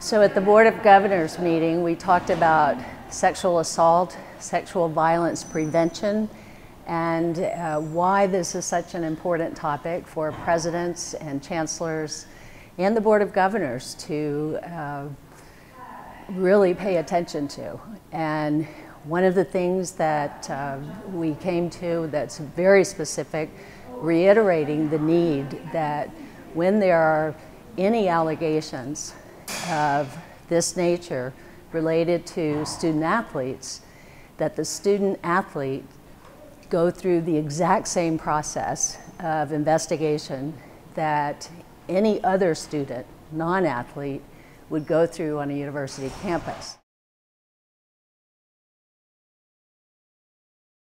So at the Board of Governors meeting, we talked about sexual assault, sexual violence prevention, and uh, why this is such an important topic for presidents and chancellors and the Board of Governors to uh, really pay attention to. And one of the things that uh, we came to that's very specific, reiterating the need that when there are any allegations of this nature related to student athletes, that the student athlete go through the exact same process of investigation that any other student, non-athlete, would go through on a university campus.